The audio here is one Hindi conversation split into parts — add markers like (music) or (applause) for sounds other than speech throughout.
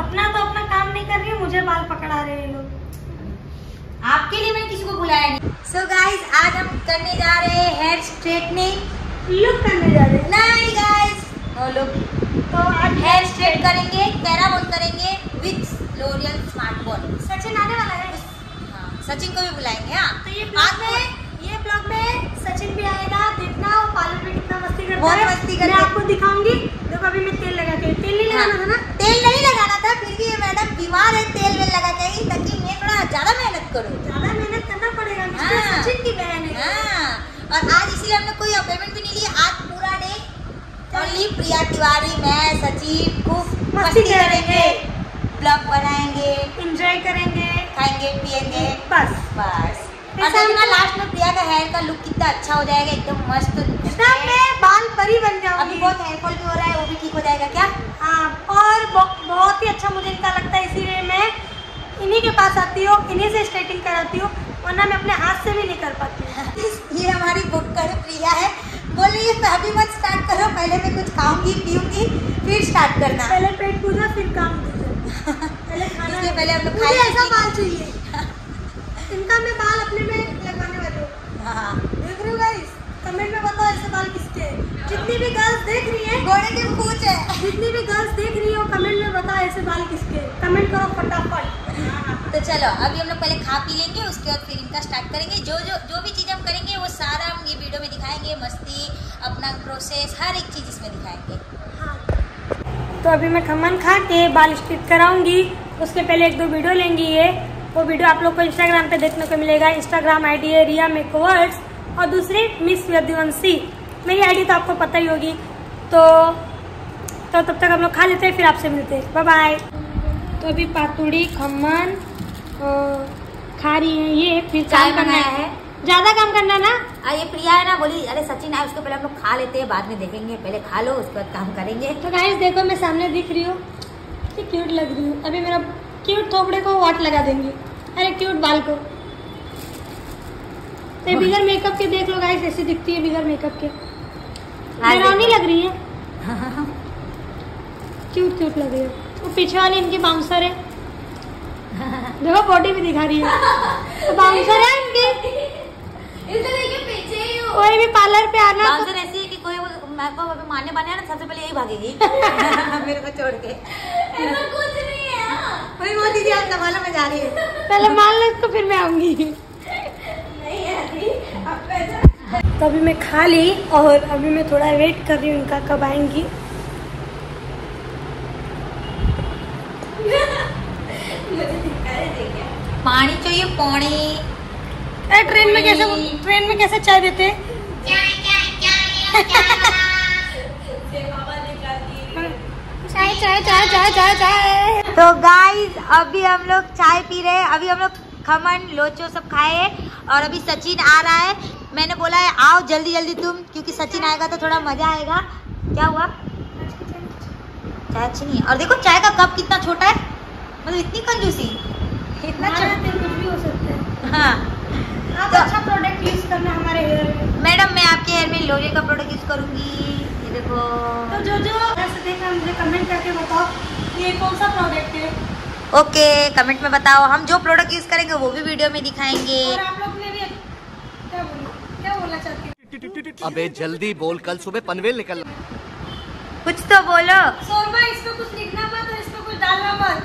अपना तो अपना काम नहीं कर रही मुझे बाल पकड़ा रहे हैं लोग। आपके लिए मैंने किसी को बुलाया नहीं। सो so गाइस आज हम करने जा रहे हैं हेयर स्ट्रेटनिंग लुक करने जा रहे हैं। नहीं गाइस नो लुक तो आज हेयर स्ट्रेट करेंगे पैराबोन करेंगे with L'Oreal smart ball Sachin आने वाला है। हाँ, सचिन को भी बुलाएँगे हाँ। तो ये आज में ये ब्लॉग में सचिन भी आएगा देखना वो पार्लर में कितना मस्ती करता बहुत है। मस्ती करता है। आपको दिखाऊँगी देखो अभी मैं तेल लगा के तेल नहीं लगाना था ना? तेल नहीं लगाना था फिर भी ये मैडम बीमार है तेल वेल लगा के आई ताकि मैं थोड़ा ज़्यादा मेहनत करूँ। ज़्यादा मेहनत करना पड़ेगा हाँ। सचिन की बहन है। हाँ, और आज इसलिए हमने कोई अपॉइंटमेंट भी नहीं लिया आज पूरा डे ओनली प्रिया तिवारी मैं सचिन खूब मस्ती करेंगे। ब्लॉग बनाएँगे। एंजॉय करेंगे। खाएँगे पिएँगे बस। बस। और लास्ट में प्रिया का हेयर का लुक कितना अच्छा हो जाएगा एकदम मस्त। मैं बाल परी बन अभी जाऊँगी बहुत हेयर फॉल भी हो रहा है वो भी ठीक हो जाएगा क्या? हाँ और बहुत ही अच्छा मुझे इनका लगता है इसीलिए मैं इन्हीं के पास आती हूँ इन्हीं से स्ट्रेटिंग कराती हूँ वरना मैं अपने हाथ से भी नहीं कर पाती हूँ। (laughs) ये हमारी बुक कर प्रिया है। बोल रही है अभी मत स्टार्ट करो पहले मैं कुछ खाऊँगी पीऊँगी फिर स्टार्ट करना। पहले पेट पूजा फिर काम (laughs) पहले खाना पहले हम लोग खाएँगे, ऐसा। बाल चाहिए। इनका मैं बाल अपने में लगवाने वाली हूँ। हाँ। देख रहे हो गाइस कमेंट में बताओ ऐसे बाल किसके? जितनी भी गर्ल्स देख रही है घोड़े की पूछ है। जितनी भी गर्ल्स देख रही हो कमेंट में बताओ ऐसे बाल किसके? कमेंट करो फटाफट। तो चलो अभी हम लोग पहले खा पी लेंगे उसके बाद फिर इनका स्टार्ट करेंगे। जो जो जो भी चीज़ हम करेंगे वो सारा हम ये वीडियो में दिखाएँगे मस्ती अपना प्रोसेस हर एक चीज़ इसमें दिखाएँगे। हाँ। तो अभी मैं खमन खा के बाल स्ट्रिट कराऊँगी। उसके पहले एक दो वीडियो लेंगी ये। वो वीडियो आप लोग को इंस्टाग्राम पे देखने को मिलेगा। इंस्टाग्राम आईडी है रिया मेकओवर्स और दूसरी मिस यदुवंशी मेरी आईडी तो आपको पता ही होगी। तो तो तब तक हम लोग खा लेते हैं फिर आपसे मिलते हैं। बाय बाय तो अभी पातुड़ी खमन खा रही है ये फिर चाय बनाया है। है। ज़्यादा काम करना ना? आ ये प्रिया है ना बोली अरे सचिन आए उसको पहले हम लोग खा लेते हैं बाद में देखेंगे पहले खा लो उसके बाद काम करेंगे। तो गाइस देखो मैं सामने दिख रही हूँ। क्यूट लग रही हूँ। अभी मेरा क्यूट थोपड़े को वाट लगा देंगे। अरे क्यूट बाल को। तो बिगर मेकअप के देख लो गाइस ऐसी दिखती है बिगर मेकअप के। हाँ, डरावनी देखो। लग रही है। क्यूट क्यूट लग रही है। वो पीछे वाली इनकी बाउंसर है। देखो बॉडी भी दिखा रही है। (laughs) तो बाउंसर है इनकी कोई भी पार्लर पे आना तो बाउंसर ऐसी है कि कोई मेरे को अभी मारने बाने ना सबसे पहले यही भागेगी। (laughs) मेरे को छोड़ के। कोई वो दीदी आप संभालो मैं जा रही हूँ। पहले मान लो इसको फिर मैं आऊँगी। तो अभी मैं खा ली और अभी मैं थोड़ा वेट कर रही हूँ इनका कब आएँगी। पानी चाहिए पानी। अरे ट्रेन में कैसे ट्रेन में कैसे चाय देते? हैं? (laughs) चाय चाय चाय चाय चाय चाय। तो गाइस अभी हम लोग चाय पी रहे हैं। अभी हम लोग खमन लोचो सब खाए हैं और अभी सचिन आ रहा है। मैंने बोला है आओ जल्दी जल्दी तुम क्योंकि सचिन आएगा तो थोड़ा मज़ा आएगा। क्या हुआ? चाय अच्छी नहीं है। और देखो चाय का कप कितना छोटा है। मतलब इतनी कंजूसी इतना कुछ भी हो सकता है। हाँ। तो- अच्छा प्रोडक्ट यूज़ करना हमारे हेयर मैडम मैं आपके हेयर में लोरियल का प्रोडक्ट यूज़ करूँगी। ये देखो। तो जो जो ऐसे देखा मुझे कमेंट करके बताओ। ये कौन सा प्रोडक्ट है? ओके कमेंट में बताओ। हम जो प्रोडक्ट यूज़ करेंगे वो भी वीडियो में दिखाएँगे। और आप लोग ने भी क्या बोला क्या बोलना चाहती हैं? अबे जल्दी बोल कल सुबह पनवेल निकल कुछ तो बोलो। इसमें कुछ लिखना मत और इसमें कुछ डालना मत।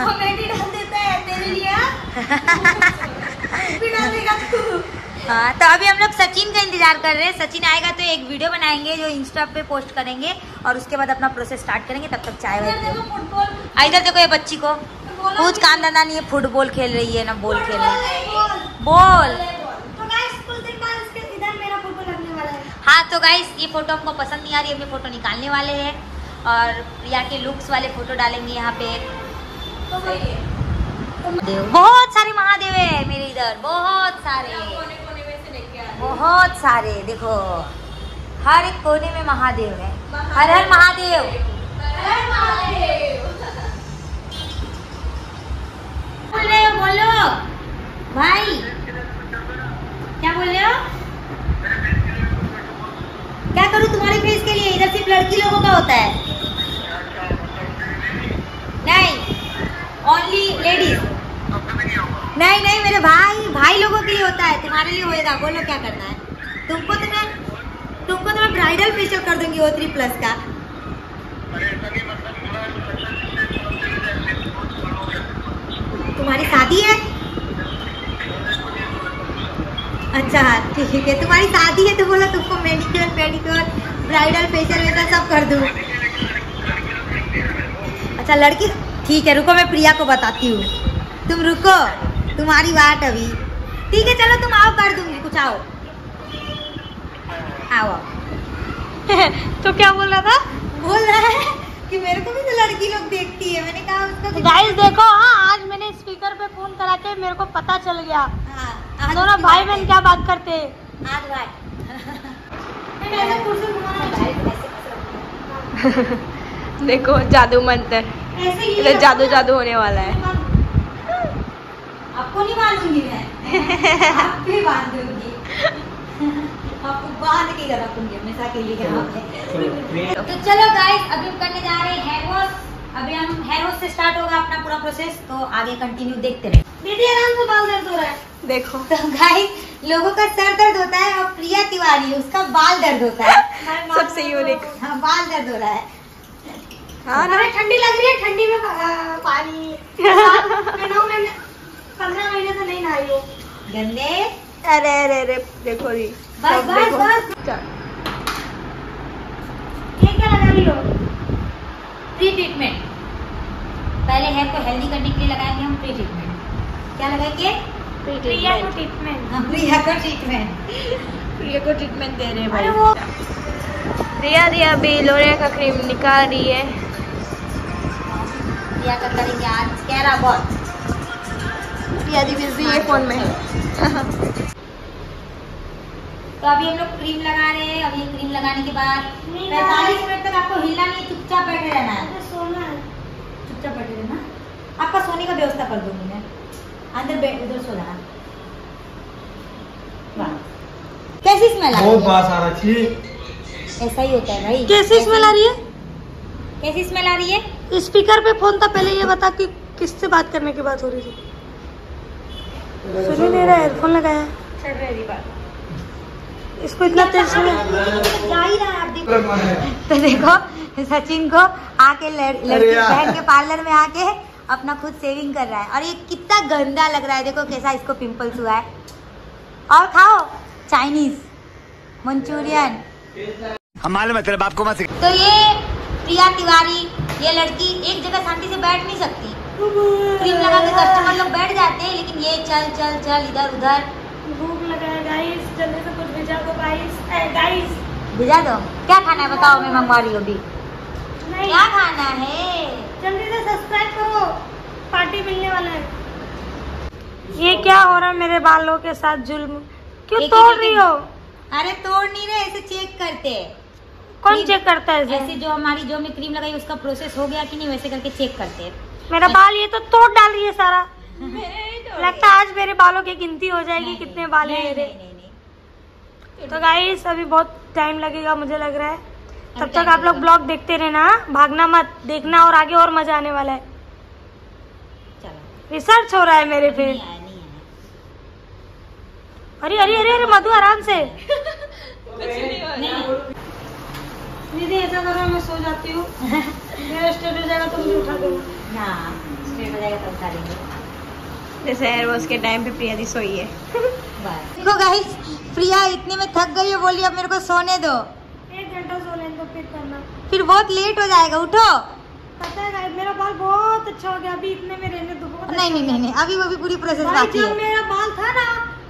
कॉमेडी डाल देता है तेरे लिए? (laughs) भी डाल देगा तू। हाँ तो अभी हम लोग सचिन का इंतज़ार कर रहे हैं। सचिन आएगा तो एक वीडियो बनाएँगे जो इंस्टा पे पोस्ट करेंगे और उसके बाद अपना प्रोसेस स्टार्ट करेंगे तब तक चाय इधर वाय देखो फुटबॉल इधर देखो ये बच्ची को। कुछ काम धंधा नहीं है फुटबॉल खेल रही है ना बॉल खेल रही है। बॉल तो है तो गाइस ये फ़ोटो हमको पसंद नहीं आ रही है ये फ़ोटो निकालने वाले हैं। और प्रिया के लुक्स वाले फ़ोटो डालेंगे यहाँ पे। तो बहुत सारे महादेव है मेरे इधर बहुत सारे। बहुत सारे, देखो। हर एक कोने में महादेव है। हर हर महादेव। बोल भाई, क्या बोल रहे हो? क्या करूँ तुम्हारे फेस के लिए? इधर सिर्फ़ लड़की लोगों का होता है। नहीं ओनली लेडीज़ नहीं नहीं, मेरे भाई भाई लोगों के लिए होता है। तुम्हारे लिए होएगा। बोलो, क्या करना है? तुमको तो मैं, तुमको तो मैं ब्राइडल फेशियल कर दूँगी ओ थ्री प्लस का। तुम्हारी शादी है? अच्छा ठीक है। तुम्हारी शादी है तो बोलो, तुमको मेडिक्योर पेडिक्योर ब्राइडल फेशियल वेशियल सब कर दूँ। अच्छा लड़की, ठीक है, रुको, मैं प्रिया को बताती हूँ। तुम रुको। तुम्हारी बात अभी। ठीक है चलो तुम आओ कर दूँगी। कुछ आओ। आओ। (laughs) तो क्या बोल रहा था? बोल रहा है कि मेरे को भी तो लड़की लोग देखती है। मैंने कहा उसका गाइस देखो हाँ आज मैंने स्पीकर पे फ़ोन करा के मेरे को पता चल गया। हाँ, दोनों भाई बहन क्या बात करते हैं? आज भाई (laughs) देखो जादू मंत्र। जादू जादू होने वाला है आपको नहीं बांधूँगी मैं। (laughs) आपको ही बांधूँगी। आपको बाँध के रखूँगी हमेशा के लिए तो चलो गाइस अभी हम करने जा रहे हैं हेयर वॉश अभी हम हेयर वॉश से स्टार्ट होगा अपना पूरा प्रोसेस तो आगे कंटिन्यू देखते रहे। दीदी आराम से बाल दर्द हो रहा है। देखो। तो गाइस लोगों का सर दर्द होता है और प्रिया तिवारी उसका बाल दर्द होता है। (laughs) सबसे यूनिक हाँ बाल दर्द हो रहा है। हाँ ठंडी लग रही है ठंडी में पानी। (laughs) महीने पंद्रह महीने से नहीं नहाई हूँ। गंदे। अरे अरे अरे देखो जी। बस बस देखो बस ये क्या लगा रही हो प्री ट्रीटमेंट पहले हेयर को हेल्दी करने के लिए लगाएँगे हम प्री ट्रीटमेंट क्या लगाएँगे? प्रिया को ट्रीटमेंट हम प्रिया को ट्रीटमेंट प्रिया को ट्रीटमेंट दे रहे हैं भाई। रिया रिया अभी लोरिया का क्रीम निकाल रही है। प्रिया का करेंगे आज कैरा बॉट। बिज़ी है फ़ोन में। (laughs) तो अभी हम लोग क्रीम लगा रहे हैं। अभी क्रीम लगाने के बाद पैंतालीस मिनट तक आपको हिलना नहीं चुपचाप बैठे रहना है। सोना चुपचाप बैठे रहना। आपका सोने का व्यवस्था कर दूँगी मैं। अंदर बैठ उधर सो जाना कैसी स्मेल आ रही है? बास आ रहा थी। ऐसा ही होता है भाई। कैसी स्मेल आ रही है? कैसी स्मेल आ रही है? स्पीकर पे फ़ोन था पहले ये बता कि किससे बात करने की बात हो रही थी? सुन ही नहीं रहा हेडफोन लगाया। है। चल रही बात इसको इतना तेज सुन जा ही रहा है आप देखो कौन है तो देखो सचिन को आके लड़की बहन के पार्लर में आके अपना खुद सेविंग कर रहा है। और ये कितना गंदा लग रहा है देखो कैसा इसको पिंपल्स हुआ है। और खाओ चाइनीज़ मंचूरियन हम मालूम है तेरे बाप को मत तो ये प्रिया तिवारी ये लड़की एक जगह शांति से बैठ नहीं सकती। क्रीम लगा के कस्टमर लोग बैठ जाते हैं लेकिन ये चल चल चल इधर उधर। भूख लगा है गाइस जल्दी से कुछ भेजा दो गाइस गाइस भेजा दो। क्या खाना है बताओ मैं मंगवा रही हूँ अभी। नहीं। क्या खाना है? जल्दी से सब्सक्राइब करो। पार्टी मिलने वाला है। ये क्या हो रहा है मेरे बालों के साथ जुल्म? क्यों एक- तोड़ एक- रही हो? अरे तोड़ नहीं रहे ऐसे चेक करते। कौन चेक करता है ऐसे जो हमारी जो हमने क्रीम लगाई उसका प्रोसेस हो गया कि नहीं वैसे करके चेक करते। हैं मेरा बाल ये तो तोड़ डाल रही है सारा। लगता है आज मेरे बालों की गिनती हो जाएगी नहीं, कितने बाल नहीं, हैं मेरे। नहीं, नहीं, नहीं। तो गाइस अभी बहुत टाइम लगेगा मुझे लग रहा है। तब तक आप लोग ब्लॉग देखते रहना? भागना मत देखना और आगे और मज़ा आने वाला है। रिसर्च हो रहा है मेरे नहीं अरे अरे अरे अरे मधु आराम से। नहीं (laughs) दीदी ऐसा करो मैं सो जाती हूँ। (laughs) मेरा स्टेट हो जाएगा तो मुझे उठा देना जैसे हेयर वॉश के टाइम पे प्रिया दी सोई है। (laughs) देखो गाइस प्रिया इतने में थक गई है बोली अब मेरे को सोने दो। एक घंटा सो लेने तो फिर करना। फिर बहुत लेट हो जाएगा उठो। पता है मेरा बाल बहुत अच्छा हो गया अभी इतने में रहने दो बहुत नहीं नहीं नहीं नहीं अभी वो भी पूरी प्रोसेस बाकी है। मेरा बाल था ना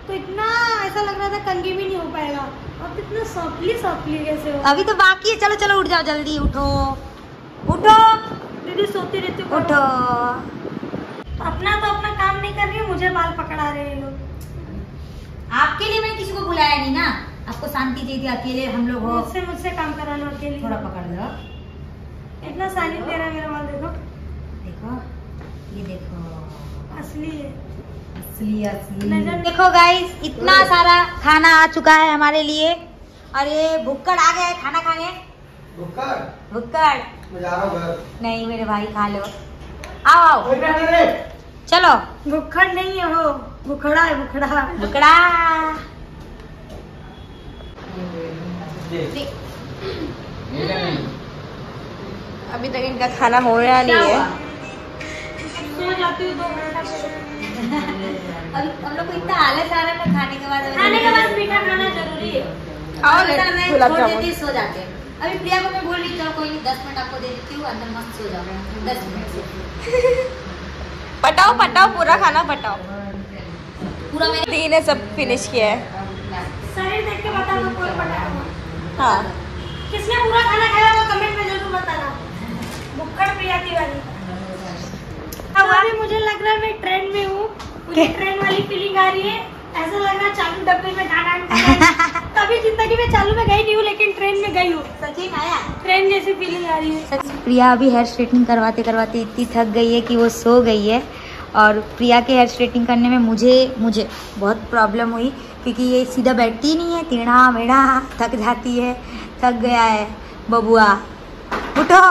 तो इतना ऐसा लग रहा था कंघी भी नहीं हो पाएगा। अब इतना सॉफ्टली सॉफ्टली कैसे हो अभी तो बाकी है चलो चलो उठ जाओ जल्दी उठो। उठो। सोती रहती हूँ? उठो। अपना तो अपना काम नहीं कर रही मुझे बाल पकड़ा रहे हैं लोग। आपके लिए मैंने किसी को बुलाया नहीं ना? आपको शांति चाहिए थी अकेले हम लोग हो। मुझसे मुझसे काम कराना अकेले। थोड़ा पकड़ लो। इतना सानित दे रहा है मेरा बाल देखो। देखो ये देखो। असली है। असली असली। देखो गाइस इतना सारा खाना आ चुका है हमारे लिए। और ये भुक्कड़ आ गया है खाना खाने? रुकर भुक्कड़। मैं जा रहा हूँ घर। नहीं मेरे भाई खा लो। आओ। आओ चलो। भुखड़ नहीं है। वो भुखड़ा है भुखड़ा। बुकड़ा अभी तक इनका खाना हो रहा नहीं है। सो जाती दो घंटा हम लोग को इतना आलस आ रहा है खाने के बाद। खाने के बाद मीठा खाना ज़रूरी है। देती सो जाते हैं। अभी प्रिया को मैं बोल रही चलो कोई नहीं दस मिनट आपको दे देती हूँ अंदर मस्त सो जाओ दस मिनट से। (laughs) पटाओ पटाओ पूरा खाना पटाओ। पूरा मैंने दी ने सब फिनिश किया है। शरीर देख के बता दो कोई पटाया हाँ। किसने पूरा खाना खाया वो कमेंट में ज़रूर बताना। भुक्कड़ प्रिया तिवारी अब अभी मुझे लग रहा है मैं ट्रेन में हूँ। मुझे (laughs) ट्रेन वाली फीलिंग आ रही है। ऐसा लग रहा चालू डब्बे में गाना कभी (laughs) ज़िंदगी में चालू में गई नहीं हूँ लेकिन ट्रेन में गई हूँ। सचिन आया? ट्रेन जैसी फीलिंग आ रही है। प्रिया अभी हेयर स्ट्रेटनिंग करवाते करवाते इतनी थक गई है कि वो सो गई है। और प्रिया के हेयर स्ट्रेटनिंग करने में मुझे मुझे बहुत प्रॉब्लम हुई क्योंकि ये सीधा बैठती नहीं है टेढ़ा मेढ़ा थक जाती है थक गया है। बबुआ उठो।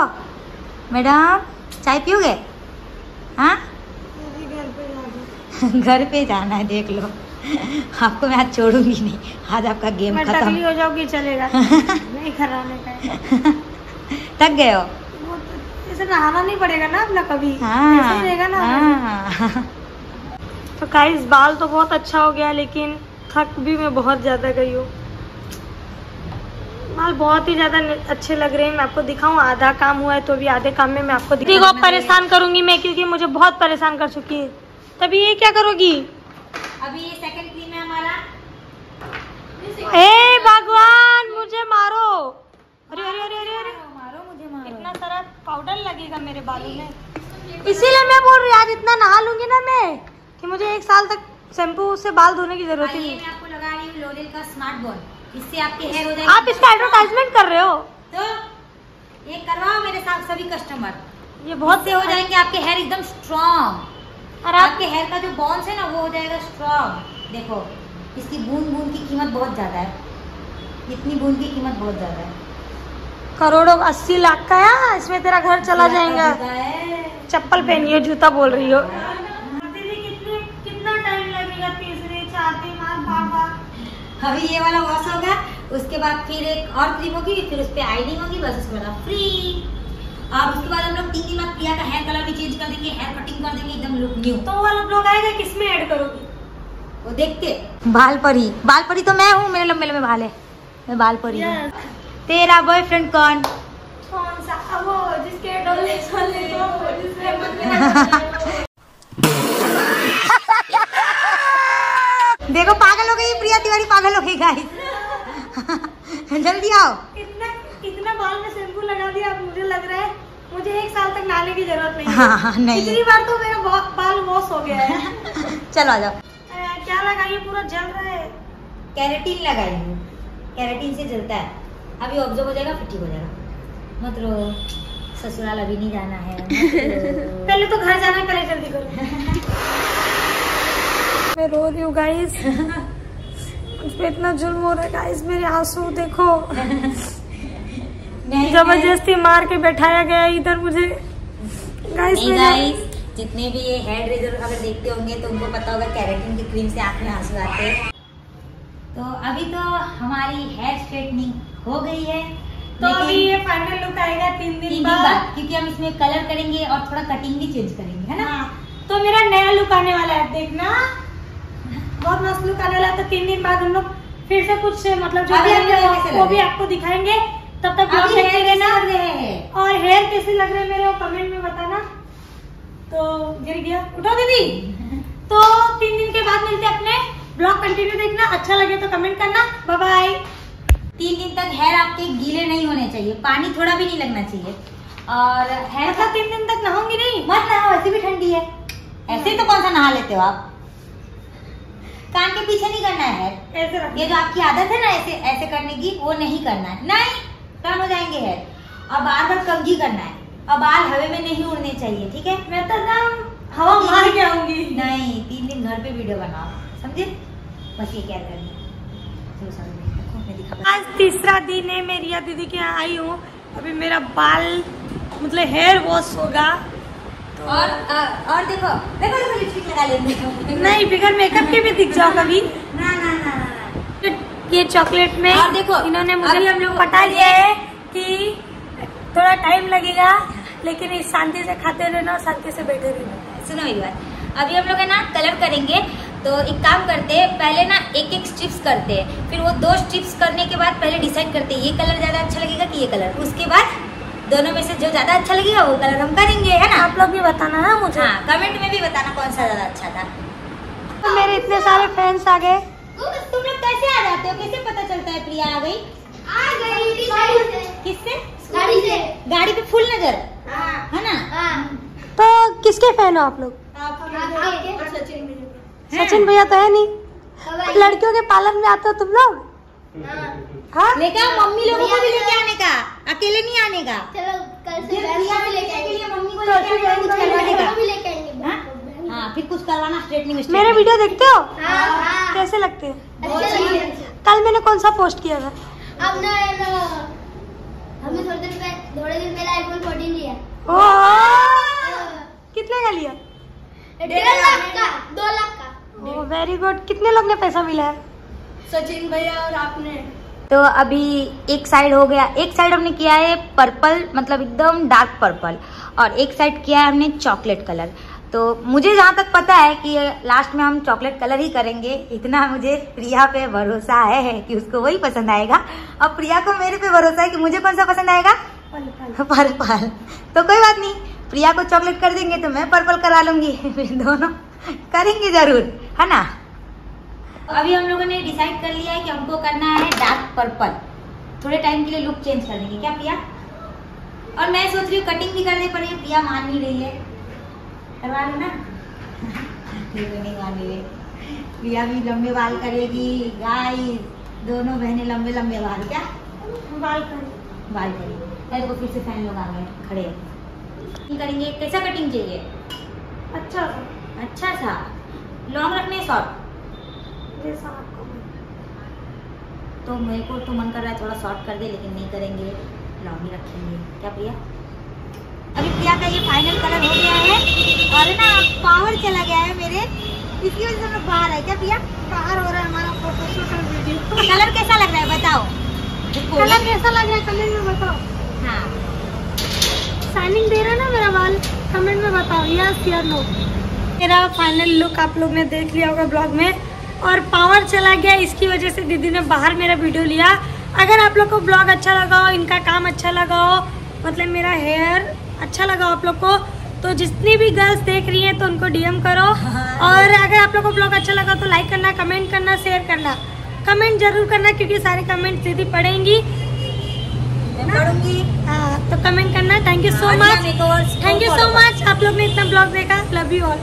मैडम चाय पियोगे? हाँ। (laughs) घर पे जाना है देख लो। आपको मैं आज छोड़ूँगी नहीं। आज आपका गेम मैं खत्म। हो जाओगी चलेगा। (laughs) नहीं खराने का थक गए हो? तो- इसे नहाना नहीं पड़ेगा ना अपना कभी। हाँ। रहेगा ना हाँ। तो गाइस बाल तो बहुत अच्छा हो गया लेकिन थक भी मैं बहुत ज़्यादा गई हूँ। बाल बहुत ही ज़्यादा अच्छे लग रहे हैं। मैं आपको दिखाऊँ आधा काम हुआ है तो भी आधे काम में मैं आपको को परेशान करूँगी मैं क्योंकि मुझे बहुत परेशान कर चुकी है। तभी ये क्या करोगी? अभी ये सेकंड क्रीम है हमारा। हे भगवान मुझे मारो। अरे अरे अरे अरे अरे। मारो मुझे मारो। इतना सारा पाउडर लगेगा मेरे बालों में। इसीलिए मैं बोल रही आज इतना नहा लूँगी ना मैं कि मुझे एक साल तक शैम्पू से बाल धोने की ज़रूरत ही नहीं। मैं आपको लगा रही हूँ लोरियल का स्मार्ट बॉल इससे आपके हेयर हो जाएँगे। आप इसका एडवर्टाइजमेंट कर रहे हो? तो ये करवाओ मेरे साथ सभी कस्टमर ये बहुत से हो जाएँगे आपके हेयर एकदम स्ट्रॉन्ग और आपके हेयर का जो बॉन्स है ना वो हो जाएगा स्ट्रॉन्ग देखो इसकी बूंद बूंद की कीमत बहुत ज़्यादा है। इतनी बूंद की कीमत बहुत ज़्यादा है। करोड़ों अस्सी लाख का है? इसमें तेरा घर चला जाएगा। चप्पल पहनी हो जूता बोल रही हो। बार अभी ये वाला वॉश होगा उसके बाद फिर एक और क्रीम होगी फिर उस पर आईडिंग होगी बस उसके बाद फ्री और उसके बाद हम लोग तीन दिन बाद प्रिया का हेयर कलर भी चेंज कर देंगे हेयर कटिंग कर देंगे एकदम लुक न्यू तो वो वाला ब्लॉग आएगा किसमें ऐड करोगी? वो देखते। बाल परी बाल परी तो मैं हूँ मेरे लंबे लंबे बाल है। मैं बाल परी हूँ तेरा बॉयफ्रेंड कौन? कौन सा? वो जिसके डोले तो जिसके (laughs) देखो पागल हो गई प्रिया तिवारी पागल हो गई गाइस (laughs) जल्दी आओ। इतना इतना बाल में शैम्पू लगा दिया अब मुझे लग रहा है मुझे एक साल तक नहाने की ज़रूरत नहीं हाँ, हाँ, नहीं इतनी बार तो मेरा बाल वॉश हो गया है। (laughs) चलो आ जाओ। क्या लगा ये पूरा जल रहा है। कैरेटीन लगाई हूँ कैरेटीन से जलता है। अभी ऑब्ज़र्व हो जाएगा फिर ठीक हो जाएगा। मत रो। ससुराल अभी नहीं जाना है। (laughs) पहले तो घर जाना है पहले जल्दी करो। (laughs) मैं रो रही हूँ गाइस मुझ पे इतना जुल्म हो रहा है गाइस मेरे आँसू देखो। ज़बरदस्ती मार के बैठाया गया इधर मुझे। गाइस जितने भी ये हेयर रेजर अगर देखते होंगे तो उनको पता होगा कैरेटीन की क्रीम से आँख में आँसू आते हैं। तो अभी तो हमारी हेयर स्ट्रेटनिंग हो गई है। तो अभी ये फाइनल लुक आएगा तीन दिन दिन बाद। क्योंकि हम इसमें कलर करेंगे और थोड़ा कटिंग भी चेंज करेंगे है ना? हाँ, तो मेरा नया लुक आने वाला है देखना। बहुत मस्त लुक आने वाला है तो तीन दिन बाद हम लोग फिर से कुछ मतलब जो आपको वो? भी आपको दिखाएँगे। तब तक ब्लॉग देखते रहना कैसे लग रहे हैं? और हेयर कैसे लग रहे हैं मेरे? कमेंट में बताना। तो गिर गया। उठो दीदी। (laughs) तो तीन दिन के बाद मिलते अपने। ब्लॉग कंटिन्यू देखना। अच्छा लगे तो कमेंट करना। बाय बाय तीन दिन तक हेयर आपके गीले नहीं होने चाहिए। पानी थोड़ा भी नहीं लगना चाहिए। और हेयर ऐसा तीन दिन तक नहाऊँगी नहीं। मत नहाओ ऐसे भी ठंडी है। ऐसे तो कौन सा नहा लेते हो आप? कान के पीछे नहीं करना है ऐसे ये जो आपकी आदत है ना ऐसे ऐसे करने की वो नहीं करना है। नहीं टर्न हो जाएँगे हेयर और बार बार कंघी करना है। और बाल हवा में नहीं उड़ने चाहिए ठीक है? मैं तो एकदम हवा मार के आऊँगी। नहीं तीन दिन घर पे वीडियो बनाओ समझे? बस ये क्या करनी देखो दिखा आज तीसरा दिन है मैं रिया दीदी के यहाँ आई हूँ। अभी मेरा बाल मतलब हेयर वॉश होगा। तो और अ, और देखो देखो देखो लिपस्टिक लगा लेंगे नहीं बिगर मेकअप के भी दिख जाओ कभी। ये चॉकलेट में और देखो, इन्होंने मुझे हम लोग- बता दिया है कि थोड़ा टाइम लगेगा लेकिन इस शांति से खाते रहना और शांति से बैठे रहना सुनो मेरी बात। अभी हम लोग है ना कलर करेंगे तो एक काम करते हैं पहले ना एक एक स्ट्रिप्स करते हैं। फिर वो दो स्ट्रिप्स करने के बाद पहले डिसाइड करते हैं ये कलर ज़्यादा अच्छा लगेगा कि ये कलर उसके बाद दोनों में से जो ज़्यादा अच्छा लगेगा वो कलर हम करेंगे है ना? आप लोग भी बताना है मुझे। हाँ कमेंट में भी बताना कौन सा ज़्यादा अच्छा था। तो मेरे इतने सारे फैंस आ गए। तुम लोग कैसे आ जाते हो? कैसे पता चलता है प्रिया आ गई? आ गई किससे? गाड़ी से। गाड़ी पे फुल नज़र। हाँ। है ना? हाँ। तो किसके फ़ैन हो आप लोग? सचिन भैया तो है नहीं। लड़कियों के पार्लर में आते हो तुम लोग? हाँ। लेके मम्मी लोगों को भी लेके आने का। अकेले नहीं आने का। चलो कल से प्रिया भी लेके लेके आएँगे। मम्मी को लेके आने कुछ करवाने का। भी लेके आएँगे। हाँ? हाँ फिर कुछ करवाना स्ट्रेटनिंग मेरे वीडियो देखते हो? हाँ हाँ। कैसे लगते हैं? कल मैंने कौन सा पोस्ट किया था? अब ना ना हमने थोड़े दिन पहले थोड़े दिन पहले आईफोन 14 लिया। ओह! कितने का लिया? डेढ़ लाख का दो लाख का। ओह वेरी गुड कितने लोग ने पैसा मिला है? सचिन भैया और आपने। तो अभी एक साइड हो गया। एक साइड हमने किया है पर्पल मतलब एकदम डार्क पर्पल और एक साइड किया है हमने चॉकलेट कलर तो मुझे जहाँ तक पता है कि लास्ट में हम चॉकलेट कलर ही करेंगे इतना मुझे प्रिया पे भरोसा है कि उसको वही पसंद आएगा। और प्रिया को मेरे पे भरोसा है कि मुझे कौन सा पसंद आएगा? पर्पल तो कोई बात नहीं प्रिया को चॉकलेट कर देंगे तो मैं पर्पल करा लूँगी। (laughs) फिर दोनों करेंगे ज़रूर है ना? अभी हम लोगों ने डिसाइड कर लिया है कि हमको करना है डार्क पर्पल थोड़े टाइम के लिए लुक चेंज कर देंगे क्या प्रिया? और मैं सोच रही हूँ कटिंग भी करनी पड़ी प्रिया मान नहीं रही है। करवा तो नहीं प्रिया भी लंबे बाल करेगी गाय दोनों बहनें लंबे लंबे बाल क्या? बाल कर। बाल करेंगे अरे वो फिर से फ़ैन लोग आ गए खड़े। कटिंग करेंगे कैसा कटिंग चाहिए? अच्छा सा। अच्छा सा। लॉन्ग रखने शॉर्ट? जैसा आपको तो मेरे को तो मन कर रहा है थोड़ा शॉर्ट कर दे लेकिन नहीं करेंगे। लॉन्ग ही रखेंगे। क्या प्रिया? अभी प्रिया का ये फाइनल कलर हो गया है और ना पावर चला गया है मेरे। इसकी वजह से हम लोग बाहर है क्या प्रिया? बाहर हो रहा है हमारा फ़ोटो सोशल वीडियो कलर कैसा लग रहा है? बताओ। कलर कैसा लग रहा है? कमेंट में बताओ। हाँ। शाइनिंग दे रहा है ना मेरा बाल। कमेंट में बताओ। यस या नो मेरा फाइनल लुक आप लोग ने देख लिया होगा ब्लॉग में। और पावर चला गया इसकी वजह से दीदी ने बाहर मेरा वीडियो लिया। अगर आप लोग को ब्लॉग अच्छा लगा हो इनका काम अच्छा लगा हो मतलब मेरा हेयर अच्छा लगा आप लोग को। तो जितनी भी गर्ल्स देख रही हैं तो उनको डीएम करो। और अगर आप लोग को ब्लॉग अच्छा लगा तो लाइक करना कमेंट करना शेयर करना। कमेंट ज़रूर करना क्योंकि सारे कमेंट दीदी पढ़ेंगी। हाँ तो कमेंट करना। Thank you so much thank you so much आप लोग ने इतना ब्लॉग देखा। Love you all